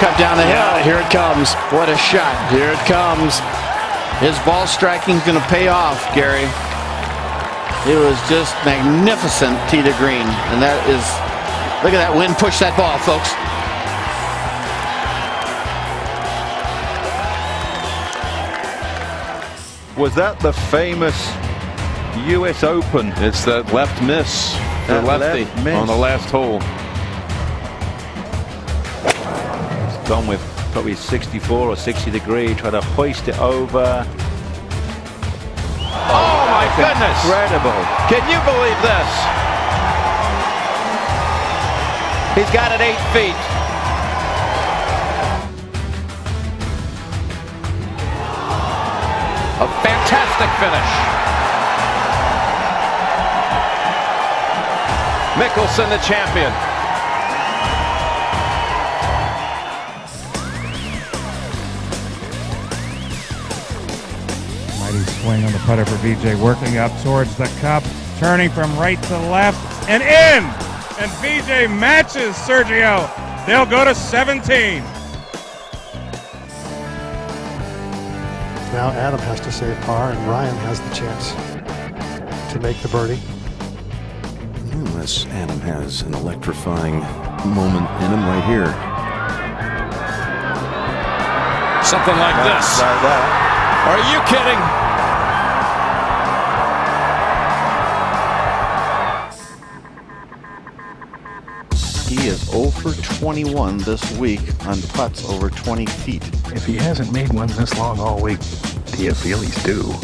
right, cut down the hill. Yeah, here it comes. What a shot. Here it comes. His ball striking's going to pay off, Gary. It was just magnificent tee to green. And that is, look at that wind push that ball, folks. Was that the famous U.S. Open? It's that left miss for That lefty left miss. on the last hole. Gone with probably 64 or 60 degree, try to hoist it over. Oh my goodness! Incredible. Can you believe this? He's got it eight feet. A fantastic finish. Mickelson, the champion. Mighty swing on the putter for VJ, working up towards the cup, turning from right to left and in. And VJ matches Sergio. They'll go to 17. Now Adam has to save par, and Ryan has the chance to make the birdie. Unless Adam has an electrifying moment in him right here. Something like this. Like that. Are you kidding? He is 0 for 21 this week on putts over 20 feet. If he hasn't made one this long all week, do you feel he's due?